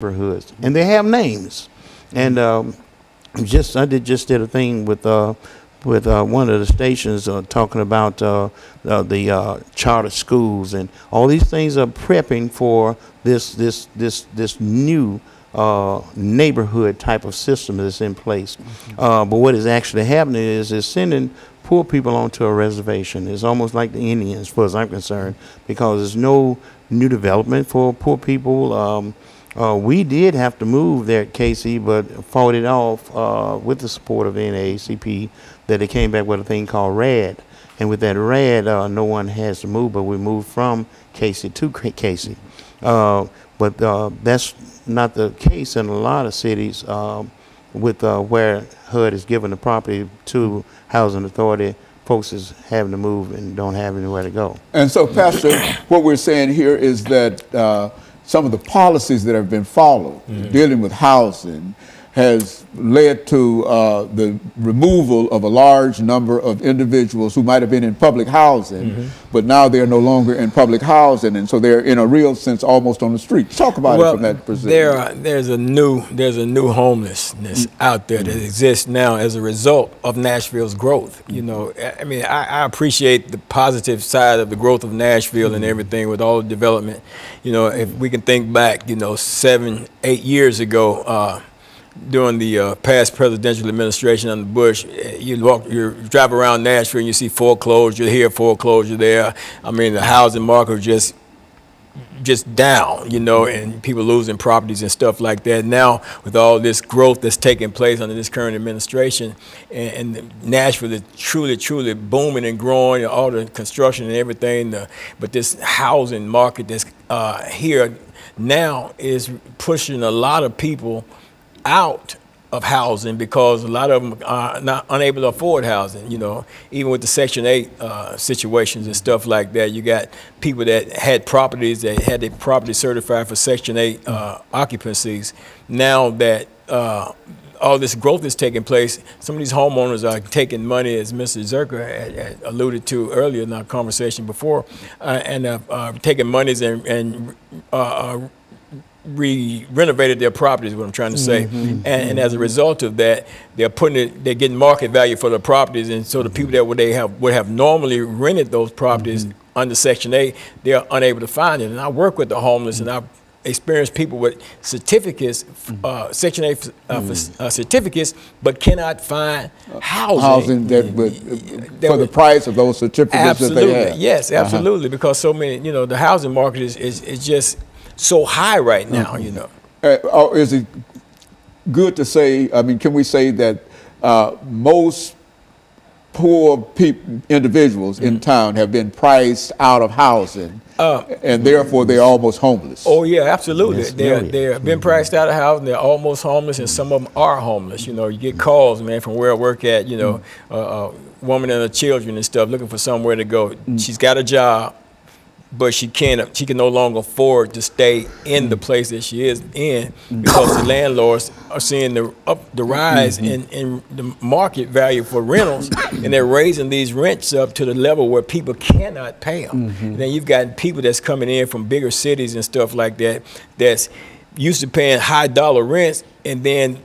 neighborhoods, and they have names. And um, just I did just did a thing with uh, with uh, one of the stations uh, talking about uh, uh, the uh, charter schools and all these things are prepping for this this this this new uh, neighborhood type of system that's in place. Uh, but what is actually happening is is sending poor people onto a reservation. It's almost like the Indians, as far as I'm concerned, because there's no new development for poor people. Um, uh, we did have to move there Cayce, but fought it off uh, with the support of NAACP that they came back with a thing called RAD. And with that RAD, uh, no one has to move, but we moved from Cayce to Ca- Cayce. Uh, but uh, that's not the case in a lot of cities um, with uh, where HUD is giving the property to housing authority. Folks is having to move and don't have anywhere to go. And so, Pastor, what we're saying here is that uh, some of the policies that have been followed mm-hmm. dealing with housing has led to uh, the removal of a large number of individuals who might have been in public housing, but now they're no longer in public housing, and so they're in a real sense almost on the street. Talk about it from that perspective. there are, there's a new there's a new homelessness out there that exists now as a result of Nashville's growth. You know, I- I mean, I, I appreciate the positive side of the growth of Nashville and everything with all the development. You know, if we can think back, you know, seven, eight years ago. Uh, during the uh, past presidential administration under Bush, eh, you walk, you drive around Nashville and you see foreclosure here, foreclosure there. I mean, the housing market just just down, you know, and people losing properties and stuff like that. Now, with all this growth that's taking place under this current administration, and, and Nashville is truly, truly booming and growing, and all the construction and everything, the, but this housing market that's uh, here now is pushing a lot of people out of housing because a lot of them are not unable to afford housing. You know, even with the Section 8 uh, situations and stuff like that, you got people that had properties that had their property certified for Section 8 uh, occupancies. Now that uh, all this growth is taking place, some of these homeowners are taking money, as Mr. Zirker had, had alluded to earlier in our conversation before, uh, and uh, taking monies and, and uh, re renovated their properties. What I'm trying to say, and, and as a result of that, they're putting it, they're getting market value for the properties, and so the people that would they have would have normally rented those properties under Section 8, they're unable to find it. And I work with the homeless, and I experience people with certificates, uh, Section 8 uh, f- uh, certificates, but cannot find housing. housing that would, that for the price of those certificates Absolutely, that they have. yes, Uh-huh. absolutely, because so many, you know, the housing market is, is, is just so high right now, you know. Uh, or is it good to say, I mean, can we say that uh, most poor peop individuals Mm-hmm. in town have been priced out of housing, and therefore they're almost homeless? Uh, Oh yeah, absolutely. Yes, they're very. they're been priced out of housing. They're almost homeless, and some of them are homeless. You know, you get calls, man, from where I work at. You know, uh, a woman and her children and stuff looking for somewhere to go. She's got a job, but she can't. She can no longer afford to stay in the mm. place that she is in mm. because the landlords are seeing the up the rise mm-hmm. in, in the market value for rentals, and they're raising these rents up to the level where people cannot pay them. Mm-hmm. Then you've got people that's coming in from bigger cities and stuff like that that's used to paying high dollar rents, and then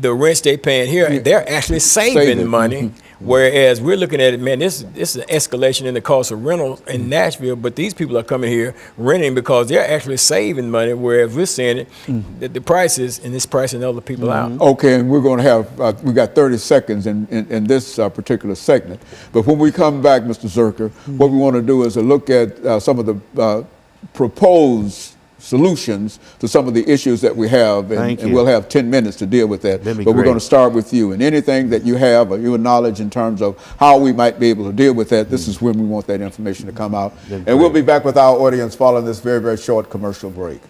the rents they paying here, they're actually saving, Saving, money. Mm-hmm. Whereas we're looking at it, man, this this is an escalation in the cost of rentals in Nashville, but these people are coming here renting because they're actually saving money. Whereas we're seeing it, that the prices and it's pricing other people out. Okay, and we're going to have, uh, we got 30 seconds in, in, in this uh, particular segment. But when we come back, Mr. Zirker, what we want to do is to look at uh, some of the uh, proposed solutions to some of the issues that we have, and, and we'll have 10 minutes to deal with that. But we're going to start with you, and anything that you have or your knowledge in terms of how we might be able to deal with that, this is when we want that information to come out. And we'll be back with our audience following this very, very short commercial break.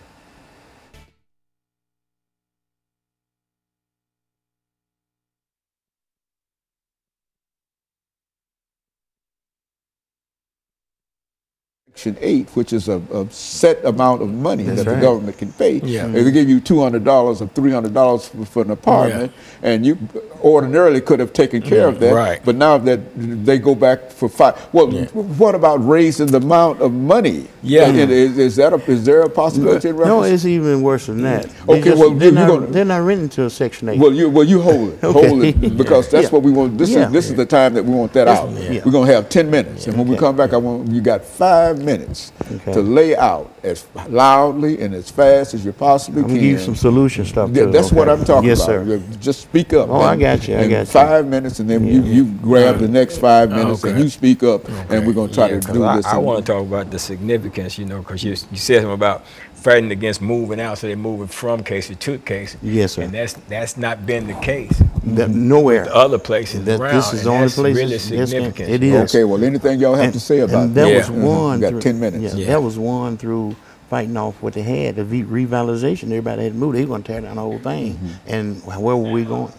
Section 8, which is a, a set amount of money that the government can pay. Yeah. If mm-hmm. they give you $200 or $300 for, for an apartment, and you ordinarily could have taken care of that, Right. but now that they go back for five. Well, what about raising the amount of money? Yeah. Is, is that a, is there a possibility in No, it's even worse than that. They Okay, just- well, they're you- not, gonna- they're not written to a Section 8. Well, you well you hold it, Okay. hold it because that's Yeah. what we want. This Yeah. is this is the time that we want that out. yeah. We're gonna have ten minutes, and when we come back, I want you got five minutes Okay. to lay out as loudly and as fast as you possibly I'm can. gonna give you some solution stuff Yeah, too. that's what? I'm talking yes, about. Sir. Just speak up. Oh, I got you, I and got you. Five minutes, and then you, you grab the next five oh, minutes, and Okay. you speak up, and we're gonna try Yeah, to 'cause do I, this. I want to talk about the significance, you know, because you, you said something about fighting against moving out, so they're moving from Cayce to Cayce. Yes, sir. And that's that's not been the case. That- nowhere. The other places That- around. this is the only that's place. really it's- yes, significant. It is. Okay, well, anything y'all have And- to say about and that that? was Yeah. one. We got through- ten minutes. Yeah, Yeah. that was one through fighting off what they had, the re- revitalization. Everybody had to move. They were going to tear down the whole thing. Mm-hmm. And where were we going?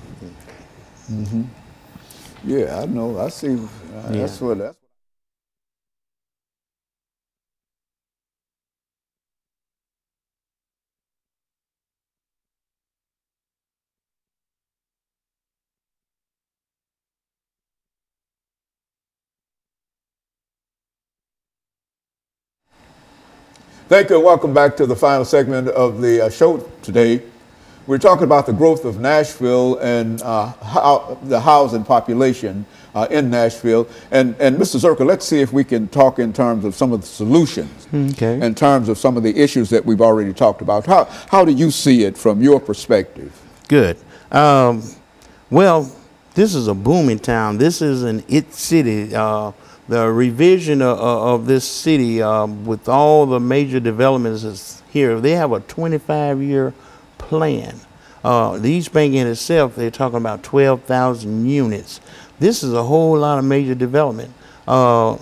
Mm-hmm. Yeah, I know. I see. Uh, That's what. That's Thank you and welcome back to the final segment of the uh, show today. We're talking about the growth of Nashville and uh, how the housing population uh, in Nashville. And, and Mr. Zirker, let's see if we can talk in terms of some of the solutions, Okay. in terms of some of the issues that we've already talked about. How, how do you see it from your perspective? Good. Um, well, this is a booming town. This is an it city. Uh, the revision of, of this city um, with all the major developments here. They have a 25 year plan. Uh, the East Bank in itself, they're talking about 12,000 units. This is a whole lot of major development. Uh,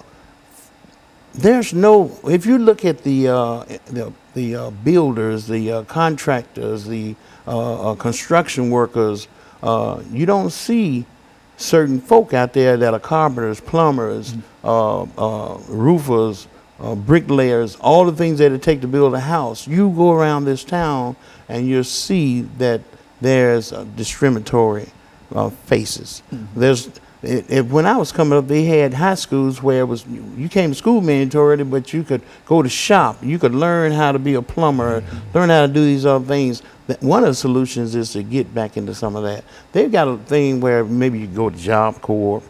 there's no if you look at the uh, the, the uh, builders the uh, contractors the uh, construction workers you don't see certain folk out there that are carpenters plumbers uh, uh, roofers uh, bricklayers all the things that it take to build a house you go around this town and you'll see that there's uh, discriminatory uh, faces. There's it, it, when I was coming up, they had high schools where it was you came to school mandatory, but you could go to shop. You could learn how to be a plumber, learn how to do these other things. One of the solutions is to get back into some of that. They've got a thing where maybe you go to Job Corps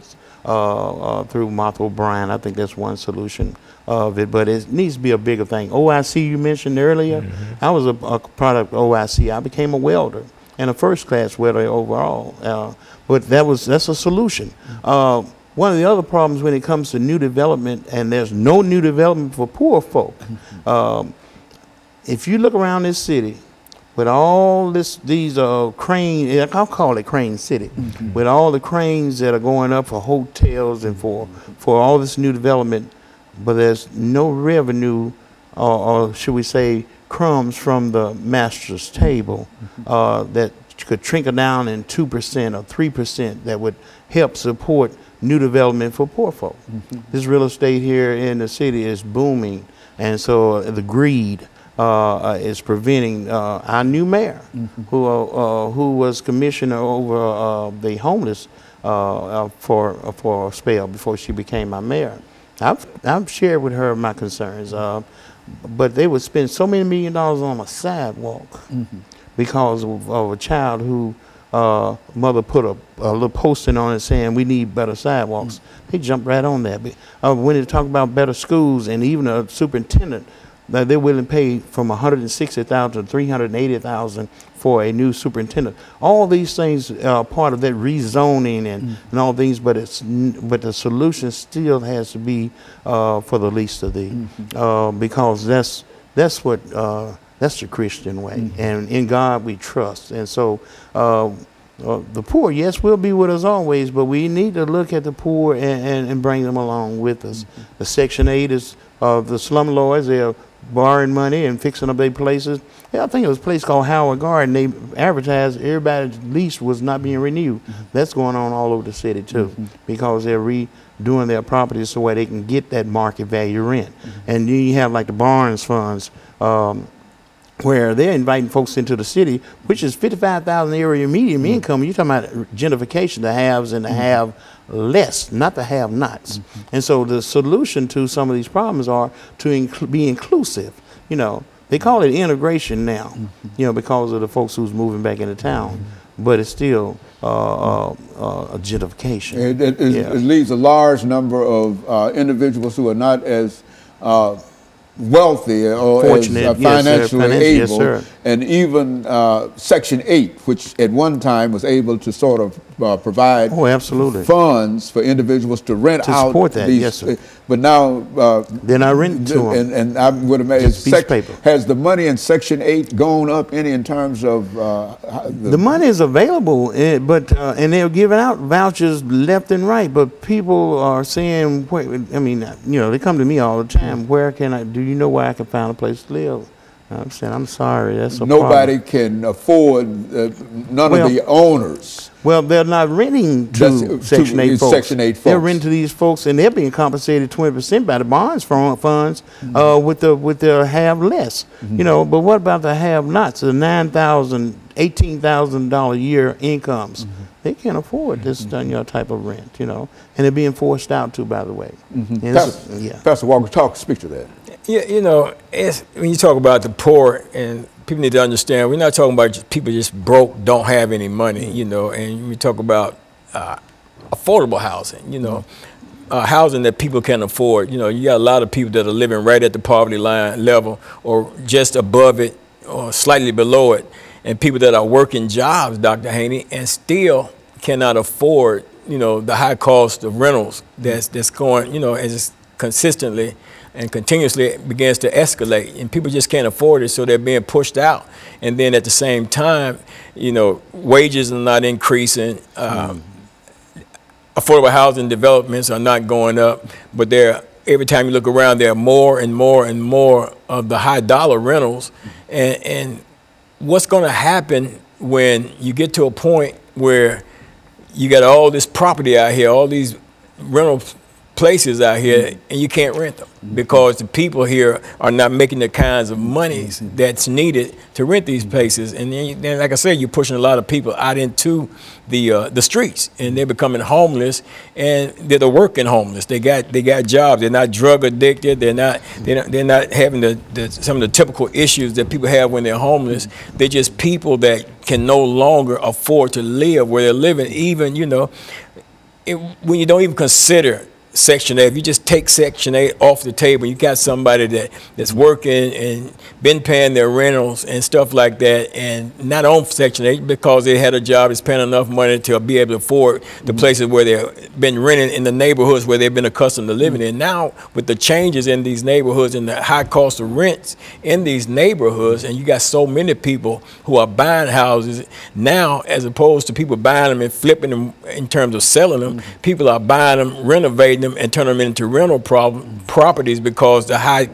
uh, uh, through Martha O'Bryan. I think that's one solution of it, but it needs to be a bigger thing. OIC you mentioned earlier, I was a, a product of OIC. I became a welder and a first class welder overall. Uh, but that was that's a solution. Uh, one of the other problems when it comes to new development, and there's no new development for poor folk. Um, if you look around this city, with all this these uh crane I'll call it crane city. With all the cranes that are going up for hotels and for for all this new development but there's no revenue or, or should we say crumbs from the master's table uh, that could trickle down in 2% or 3% that would help support new development for poor folk. This real estate here in the city is booming and so uh, the greed is preventing uh, our new mayor, who uh, uh, who was commissioner over uh, the homeless uh, uh, for uh, for a spell before she became our mayor. I've I've shared with her my concerns, uh, but they would spend so many million dollars on a sidewalk because of, of a child who uh, mother put a, a little posting on it saying we need better sidewalks. They jumped right on that. But, uh, when they talk about better schools and even a superintendent, that they're willing to pay from 160,000 to 380,000 for a new superintendent. All these things are part of that rezoning and, and all things, but it's but the solution still has to be uh, for the least of the, uh, because that's that's what uh, that's the Christian way, and in God we trust, and so. Uh, uh, the poor, yes, will be with us always, but we need to look at the poor and, and, and bring them along with us. The Section 8 is of the slumlords. They're borrowing money and fixing up their places. Yeah, I think it was a place called Howard Garden. They advertised everybody's lease was not being renewed. Mm-hmm. That's going on all over the city too, mm-hmm. because they're redoing their properties so where they can get that market value rent. Mm-hmm. And then you have like the Barnes funds. Um, where they're inviting folks into the city, which is 55,000 area median income. You're talking about gentrification, the haves and the have less, not the have nots. And so the solution to some of these problems are to incl- be inclusive. You know, they call it integration now, you know, because of the folks who's moving back into town. But it's still uh, uh, uh, a gentrification. It, it, it- Yeah. it leaves a large number of uh, individuals who are not as uh, wealthy or Fortunate, as uh, financially yes, able, sir. and even uh, Section 8, which at one time was able to sort of uh, provide Oh, absolutely. funds for individuals to rent To out support that, these. yes, sir. But now, uh, They're not renting to 'em. and, and I would imagine, Just a piece of paper. has the money in Section 8 gone up any in terms of uh, the, The money is available, eh, but uh, and they're giving out vouchers left and right. But people are saying, wait, I mean, you know, they come to me all the time. Where can I? Do you know where I can find a place to live? I'm saying, I'm sorry, that's a nobody problem. can afford, uh, none Well, of the owners. Well, they're not renting to That's- to Section Eight folks. Section 8 They're renting to these folks, and they're being compensated twenty percent by the bonds fun- funds Mm-hmm. uh, with the with the have less. You know, but what about the have nots? The nine thousand, eighteen thousand dollar year incomes. Mm-hmm. They can't afford this you know, type of rent. You know, and they're being forced out too. By the way, And it's- Pastor, yeah. Pastor Walker, talk, speak to that. Yeah, you know, it's, when you talk about the poor, and people need to understand, we're not talking about just people just broke, don't have any money, you know, and we talk about uh, affordable housing, you know, uh, housing that people can afford. You know, you got a lot of people that are living right at the poverty line level or just above it or slightly below it, and people that are working jobs, Dr. Haney, and still cannot afford, you know, the high cost of rentals that's, mm-hmm. that's going, you know, as it's consistently and continuously begins to escalate and people just can't afford it so they're being pushed out. And then at the same time you know wages are not increasing um, mm-hmm. affordable housing developments are not going up but there every time you look around there are more and more and more of the high dollar rentals. Mm-hmm. And, and what's going to happen when you get to a point where you got all this property out here all these rental places out here mm. and you can't rent them because the people here are not making the kinds of monies mm-hmm. that's needed to rent these mm-hmm. places. And then, then like i said you're pushing a lot of people out into the uh, the streets and they're becoming homeless and they're the working homeless. They got they got jobs. They're not drug addicted. They're not they're not, they're not having the, the some of the typical issues that people have when they're homeless. Mm-hmm. They're just people that can no longer afford to live where they're living even you know it, when you don't even consider Section 8, if you just take Section 8 off the table, you got somebody that, that's working and been paying their rentals and stuff like that, and not on Section 8 because they had a job that's paying enough money to be able to afford the mm-hmm. places where they've been renting in the neighborhoods where they've been accustomed to living in. Now, with the changes in these neighborhoods and the high cost of rents in these neighborhoods, and you got so many people who are buying houses now, as opposed to people buying them and flipping them in terms of selling them, mm-hmm. people are buying them, renovating them, and turning them into rental problem, properties because the high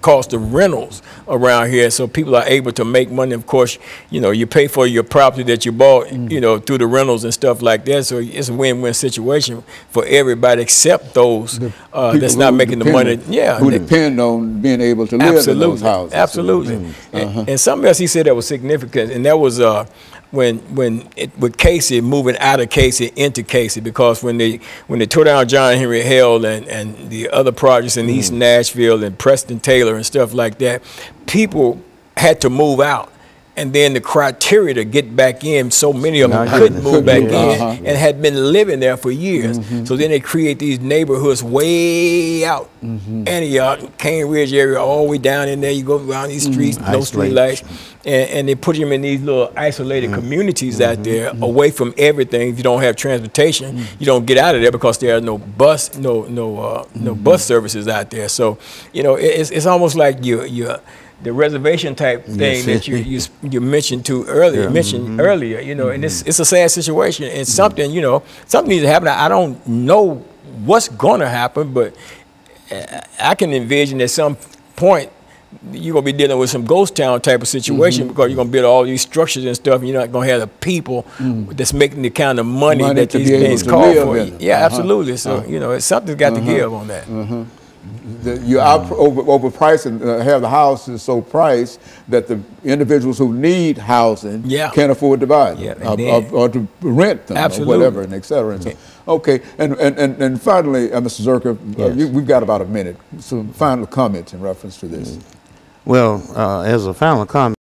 cost of rentals around here. So people are able to make money. Of course, you know, you pay for your property that you bought, you know, through the rentals and stuff like that. So it's a win-win situation for everybody except those uh, that's not making the money. Yeah, Who they- depend on being able to live in those absolutely, houses. absolutely. Uh-huh. And, and something else he said that was significant, and that was uh, when when it, with Cayce moving out of Cayce into Cayce, because when they when they tore down John Henry Hale and and the other projects in East mm. Nashville and Preston Taylor and stuff like that, people had to move out. And then the criteria to get back in, so many of them couldn't yeah. move back Couldn't in uh-huh. and had been living there for years. So then they create these neighborhoods way out, Antioch, Cane Ridge area, all the way down in there. You go around these streets, no street lights, and, and they put them in these little isolated communities out there, away from everything. If you don't have transportation, you don't get out of there because there are no bus, no no uh, no bus services out there. So you know, it- it's, it's almost like you you. The reservation type thing Yes. that you, you you mentioned to earlier, mentioned earlier, you know, and it's it's a sad situation. And something, you know, something needs to happen. I don't know what's going to happen, but I can envision at some point you're gonna be dealing with some ghost town type of situation Mm-hmm. because you're gonna build all these structures and stuff, and you're not gonna have the people that's making the kind of money, Mm. Money that these things call for. Yeah, Uh-huh. absolutely. So you know, it's something's got to give on that. The- You're out over, overpricing, uh, have the houses so priced that the individuals who need housing Yeah. can't afford to buy them. Yeah, or, or- or to rent them Absolutely. or whatever, and et cetera. And so, okay, and, and, and, and finally, uh, Mr. Zirker, uh, you, we've got about a minute. Some final comments in reference to this. Well, uh, as a final comment,